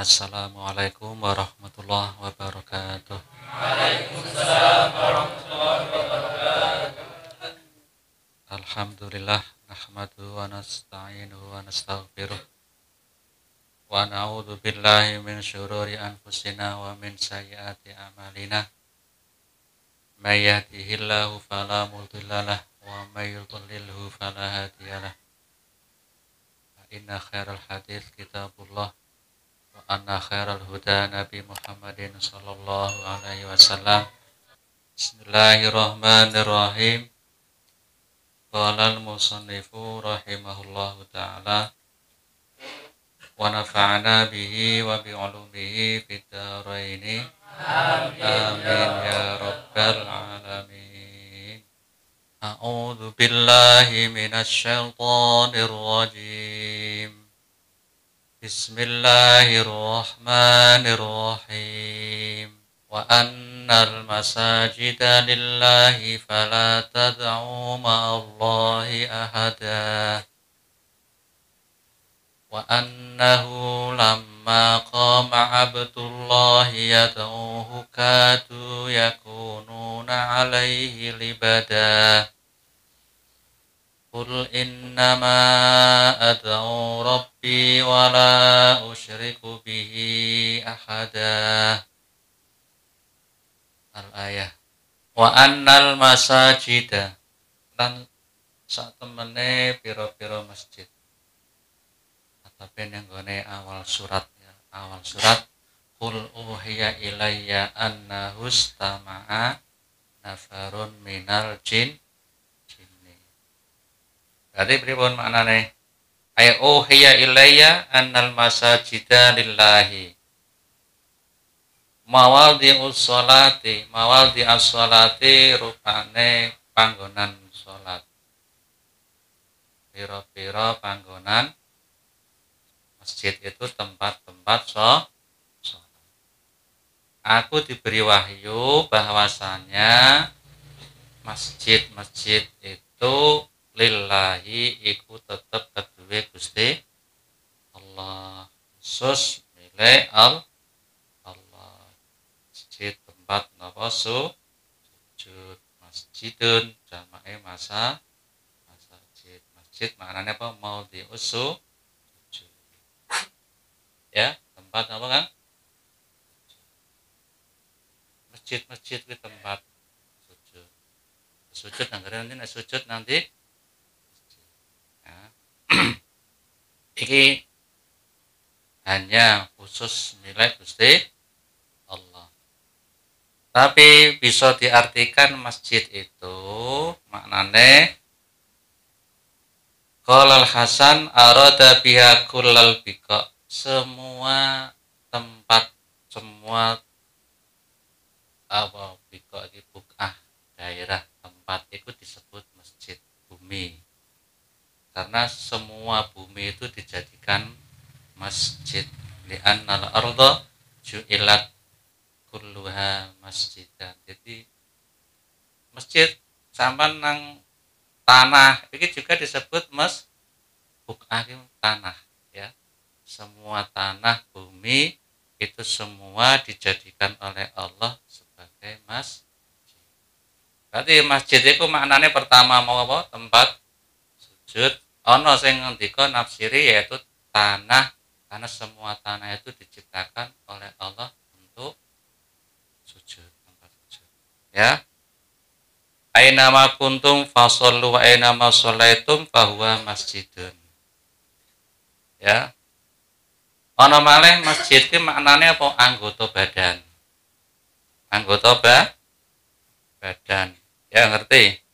Assalamualaikum warahmatullahi wabarakatuh. Waalaikumsalam warahmatullahi wabarakatuh. Alhamdulillah nahmadu wa nasta'inuhu wa nastaghfiruh. Wa na'udzu billahi min syururi anfusina wa min sayyiati a'malina. May yahdihillahu fala mudhillalah wa may yudlilhu fala hadiyalah. Inna khairal hadis kitabullah anna khairal huda nabi Muhammadin sallallahu alaihi wasallam. Bismillahirrahmanirrahim. Qala al-musannifu ta'ala wa nafa'ana bihi wa bi. Amin ya rabbal alamin. A'udzu billahi minasy syaithanir rajim. Bismillahirrahmanirrahim. Wa annal masajida lillahi fala tad'u ma'allahi ahada. Wa annahu lamma qama abdullahi yad'uhu kadu yakununa alaihi libada. Qul innama ad'u rabbi wa la usyriku bihi ahada. Al-ayah. Wa annal masajida lan sak temene pira-pira masjid. Tapi yang gone awal surat ya, awal surat Qul uhiya ilayya annahu istama'a nafarun minal jin. Berarti pripun maknane? Ay uhiya ilayya annal masajida lillahi. Mawal di usolati mawal di asolati rupane panggonan sholat. Piro-piro panggonan masjid itu tempat-tempat sholat. Aku diberi wahyu bahwasanya masjid-masjid itu lillahi iku tetep kedua Gusti Allah. Khusus milik Allah. Tempat napa? Sujud masjidun jamae masa masjid masjid. Maknanya apa? Mau diusu sujud. Ya tempat apa kan masjid-masjid itu tempat sujud. Sujud nanti nanti sujud nanti ya. Ini hanya khusus milik Gusti Allah. Tapi bisa diartikan masjid itu maknane Qolal Hasan arada biha kullal bika semua tempat semua apa bika di bukah daerah tempat itu disebut masjid bumi karena semua bumi itu dijadikan masjid. Li'annal arda ju'ilat kulluha masjidan jadi masjid sampai nang tanah ini juga disebut mas bukah tanah ya. Semua tanah bumi itu semua dijadikan oleh Allah sebagai masjid. Berarti masjid itu maknanya pertama mau apa? Tempat sujud ono sing ngendika nafsiri yaitu tanah karena semua tanah itu diciptakan oleh Allah untuk sujud tempat sujud. Ya. Aina ma kuntum fasallu wa aina ma shallaitum fahuwa masjidun. Ya. Ana malih masjid ki maknane apa? Anggota badan. Anggota ba badan. Ya ngerti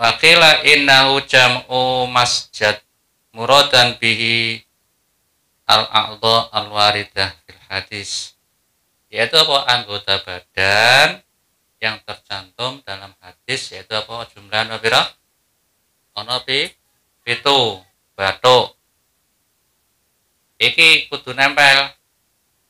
Wakila innahu jam'u masjid muradan bihi al-a'dha al-waridah fil hadis yaitu apa? Anggota badan yang tercantum dalam hadis yaitu apa? Jumlah nabira ono pi pitu batuk. Iki kudu nempel.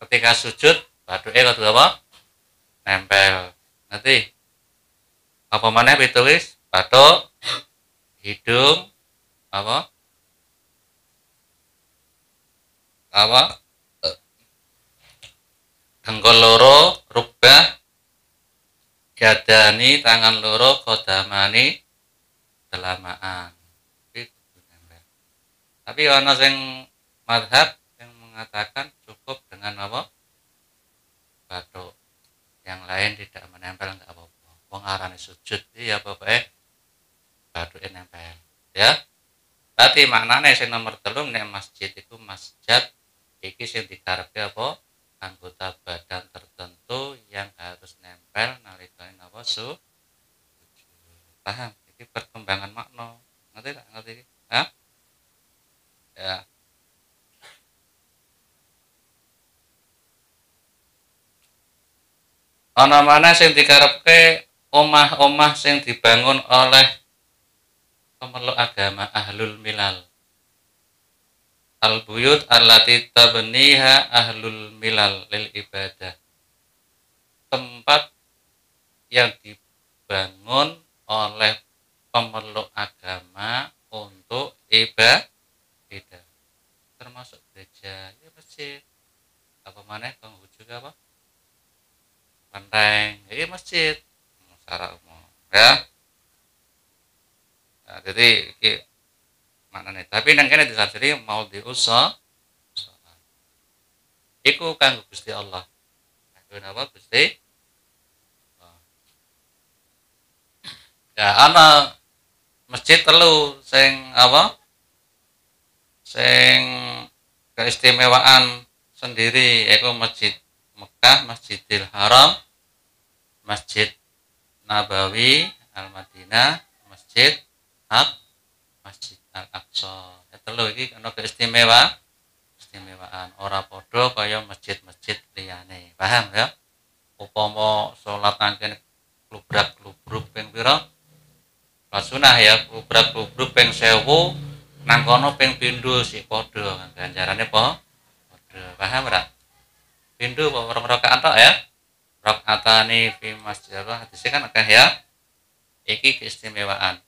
Ketika sujud batuke kudu apa? Nempel. Nanti apa mana pitu wis batuk hidung apa? Apa? Dengkul loro rubah gadani tangan loro kodamani telamaan. Tapi ana sing madhab yang mengatakan cukup dengan apa? Batuk. Yang lain tidak menempel nggak apa-apa. Wong arane sujud iya bapak eh batuk nempel. Ya. Berarti maknanya sing nomor telung nek masjid itu masjid iki sing dikarepke apa? Anggota badan tertentu yang harus nempel nalika napa su? Paham? Ini perkembangan makna. Ngerti tak? Ngerti Hah? ya. Ana mana sing dikarepke omah-omah sing dibangun oleh pemeluk agama ahlul milal. Al buyut allati tabniha ahlul milal lil ibadah. Tempat yang dibangun oleh pemeluk agama untuk ibadah. Termasuk gereja ya masjid. Apa mana kang juga apa? Lenteng ya masjid. Secara umum ya nah, jadi ini nih? Tapi nang kene disajari mau diusah iku kang Gusti Allah. Kanggo apa Gusti? Ya ana masjid telu sing apa? Sing keistimewaan sendiri yaitu Masjid Mekah, Masjidil Haram, Masjid Nabawi, Al-Madinah, Masjid Haq, Masjid Al-Aqsa. Itu lho iki ana keistimewa istimewaan ora padha kaya masjid-masjid liyane. Paham ya? Upama salat angken klubrak-klubruk ping pira? Sunah ya, klubrak-klubruk ping 1000 nang kono ping pindho si padha ganjarane apa padha paham ora pindho apa rong rakaat tok ya rakaatane fi masjid apa hadis kan akeh ya iki keistimewaan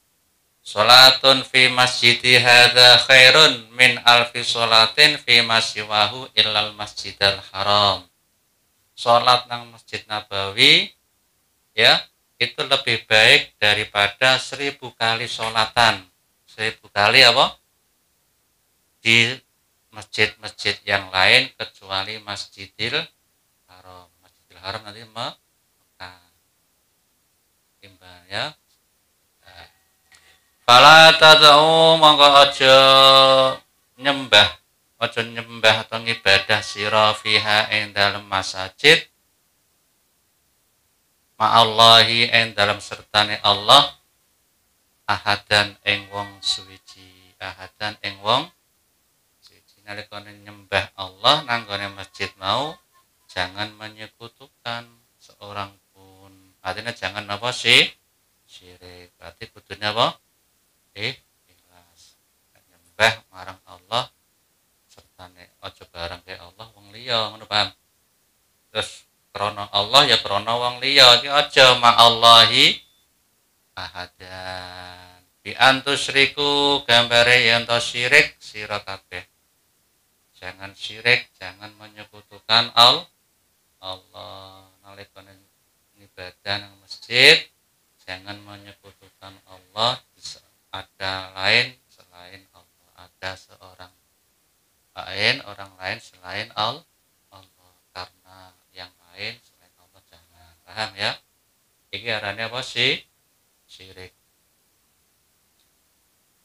Salatun fi masjidi hadza khairun min alfi salatin fi masyiwahu illal masjidal haram. Salat nang Masjid Nabawi ya itu lebih baik daripada seribu kali solatan seribu kali apa di masjid-masjid yang lain kecuali Masjidil Haram. Masjidil Haram nanti Mekah. Timbang ya. Fala tad'u mongko aja nyembah aja nyembah atau ngibadah sira fiha ing dalam masjid ma'allahi ing dalam sertane Allah. Ahadan ing wong suwiji ahadan ing wong nalikane nyembah Allah nanggone masjid mau jangan menyekutukan seorang pun. Artinya jangan apa sih? Syirik. Berarti kudunya apa eh ikhlas. Nyembah marang Allah serta ne ojo barang ke Allah wong liya ngono paham terus krono Allah ya krono wong liya. Iki aja ma Allahi ahadan. Bi antusriku gambare yen to syirik sira kabeh. Jangan syirik, jangan menyekutukan Allah. Allah nalikane ibadah nang masjid, jangan menyekutukan Allah ada lain selain Allah, ada seorang lain orang lain selain Allah. Karena yang lain selain Allah jangan. Paham ya? Ini arahnya apa sih? Syirik.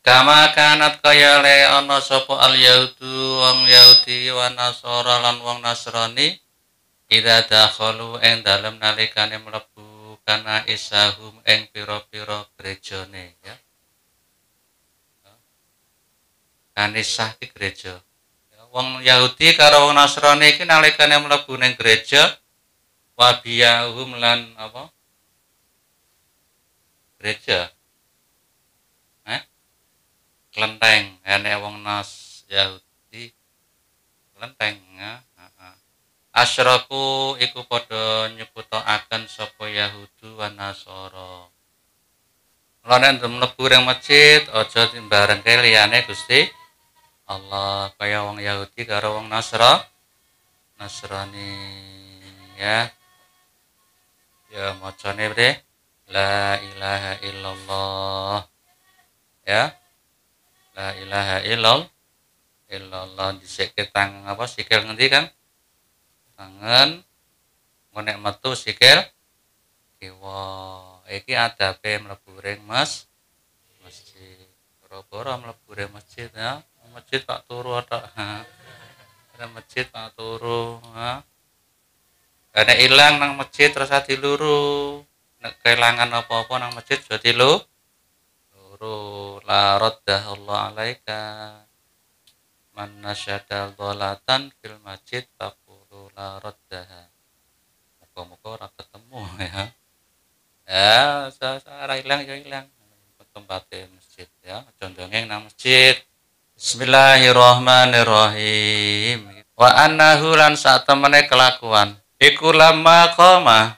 Kama kanat kaya le ana sapa al yahudu wong Yahudi wa Nasara lan wong Nasrani ida dakhalu ing dalem nalikane mlebu kana isahum ing pira-pira gerejane ya. Kanisah ki gereja. Wong Yahudi karo wong Nasrani iki nalikane mlebu ning gereja wabiyahum lan apa? Gereja. Kelenteng ene wong nas Yahudi. Kelenteng ya. Asyraku iku padha nyebutaken sapa Yahudu wa Nasara. Lan mlebu ring masjid aja timbarengke liyane Gusti Allah kaya wong Yahudi karo wong Nasra. Nasrani ya. Ya macane bre. La ilaha illallah. Ya. La ilaha illallah illallah. Dhisik tang apa sikil ngendi kan tangan. Ngonek metu sikil. Kiwa. Iki adabe mlebu ring mas masjid. Boro-boro mlebu ring masjid ya masjid Pak turu tok ada masjid Pak turu ha. Ana ilang nang masjid terus ati luru. Nek kehilangan apa-apa nang masjid jadi lu. Luru la raddah Allah alaika. Man nasyada fil masjid faqulu la raddaha muka-muka ora ketemu ya. Ya saya hilang ya hilang. Tempatnya masjid ya. Contohnya nang masjid Bismillahirrahmanirrahim. Wa annahu lan sak temene kelakuan. Iku lama koma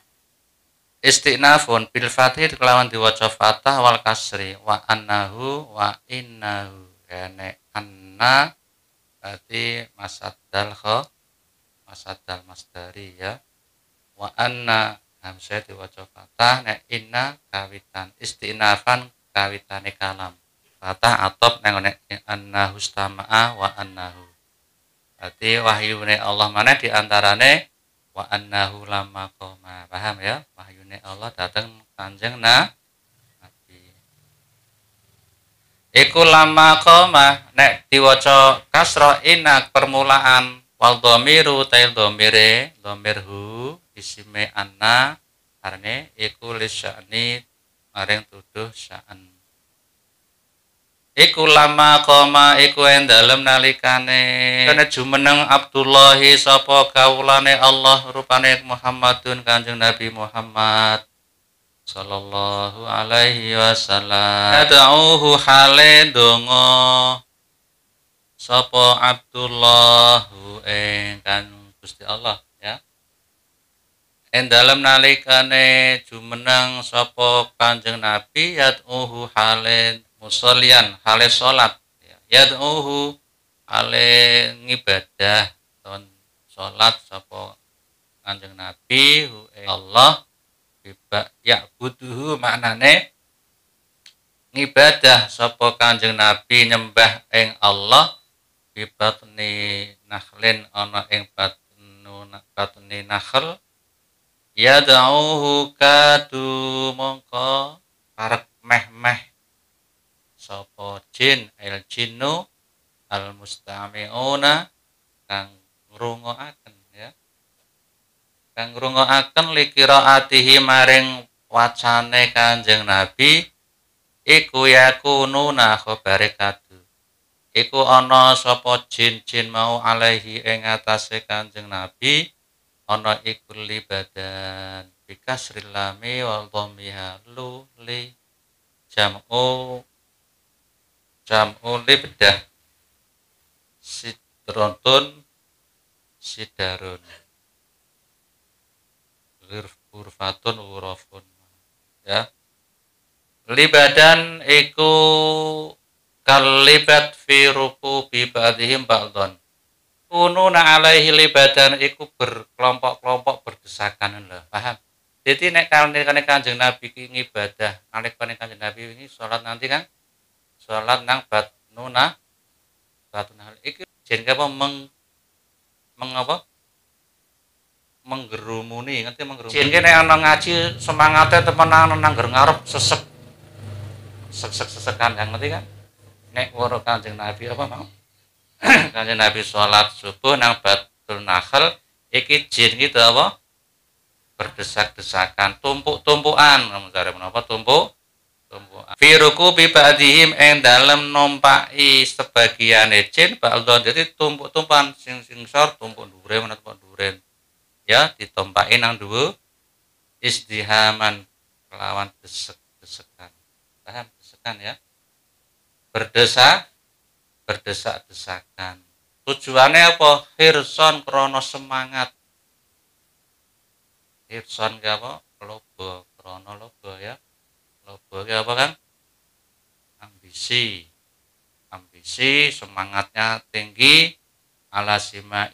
istinafun bil fathih kelawan diwaca fathah wal kasri. Wa annahu wa innahu. Kene anna berarti masaddal kho masaddal masdari ya. Wa anna hamzah diwaca fathah nek inna kawitan. Istinafan kawitane kalam fathah atop nek annahu stama'a wa annahu berarti wahyune Allah mana diantarane wa annahu lama koma paham ya? Wahyune Allah datang kanjeng na Iku lama koma nek diwaca kasra inak permulaan wal dhamiru tail dhamire dhamirhu isime anna. Arne iku lisyani maring tuduh sya'an Iku lama koma iku en dalem nalikane. Kene jumeneng Abdullahi sapa kawulane Allah rupane Muhammadun Kanjeng Nabi Muhammad sallallahu alaihi wasallam. Ad'uhu hale donga sapa Abdullahu ing kan Gusti Allah ya. En dalem nalikane jumeneng sapa Kanjeng Nabi yad'uhu hale musollian hale salat ya yad'uhu hale ngibadah ton salat sapa Kanjeng Nabi Allah Biba ya butuhu maknane ngibadah sapa Kanjeng Nabi nyembah ing Allah bibatni nakhlin ana ing batnu batni nakhl. Ya da'uhu kadu mongko parek meh-meh sapa jin? El jinnu al mustami'una kang ngrungokaken kang ngrungokaken likiraatihi maring wacane Kanjeng Nabi iku yakununa khabare kadu iku ana sapa jin-jin mau alaihi ing atase Kanjeng Nabi ana iku libadan bikasril lami wal dhammiha li jam'u jam'u libdah sidrontun sidarun. Hurfatun urafun. Ya. Libadan iku kalibat fi ruku bi ba'dihim ba'dhan. Kununa alaihi libadan iku berkelompok-kelompok berdesakan. Lho paham? Jadi nek kane kanjeng nabi ki ngibadah nalikane kanjeng nabi ini sholat nanti kan sholat nang batnuna batnuna iki jen apa? Meng mengapa menggerumuni. Ngerti menggerumuni? Jin kene ana ngaji semangate temenan nang ngarep sesek. Sesek sesekan yang ngerti kan? Nek waro kanjeng nabi apa mau? Kanjeng nabi sholat subuh nang batul nakhal iki jin gitu apa? Berdesak-desakan tumpuk-tumpukan. Menapa? Tumpuk tumpukan firuku bi ba'dihim ing dalem numpai sebagian jin ba'don jadi tumpuk-tumpukan sing sing sor tumpuk dure menapa duren ya ditompakin nang dua istihaman kelawan desek-desekan paham? Desekan ya. Berdesak berdesak-desakan. Tujuannya apa? Hirson krono semangat. Hirson ke apa? Lobo krono lobo ya lobo ke apa kan ambisi. Ambisi semangatnya tinggi. Ala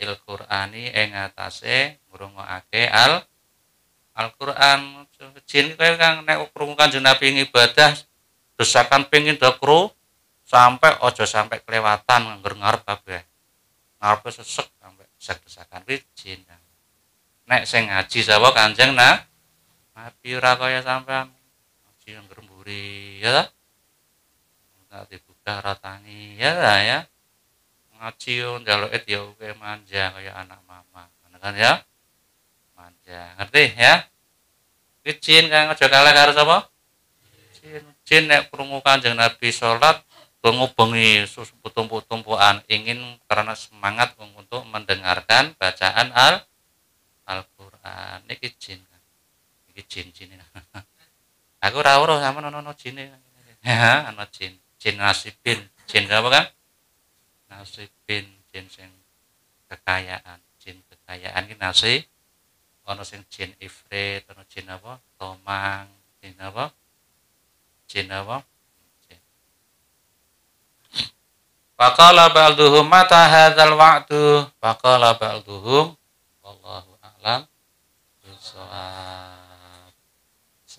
il Qur'ani ing atase ngrungokake al Al-Qur'an. Jin kowe kang nek krungu Kanjeng Nabi ibadah desakan pengin dokro sampai ojo sampai kelewatan ngger ngarep kabeh. Ngarepe sesek sampai desak-desakan. Kuwi jin nek sing ngaji sapa Kanjeng nah Nabi ora kaya sampean ngaji ngger mburi ya tak dibuka ratangi ya ya? Ngaji yo njaluke ya kowe manja kaya anak mama kan ya? Manja ngerti ya? Iki jin kang aja kalah karo sapa? Jin jin nek krungu Kanjeng Nabi salat bengi susu tumpuk-tumpukan. Ingin karena semangat untuk mendengarkan bacaan al Al-Qur'an. Iki jin iki jin jin aku ora sama nono jin ya ana jin jin nasibin jin apa kan nasibin jin sing kekayaan jin kekayaan ini nasib. Ana sing jin ifrit ana jin apa? Tomang jin apa? Jin apa? Faqala ba'duhum mata hadzal wa'du? Faqala ba'duhum wallahu a'lam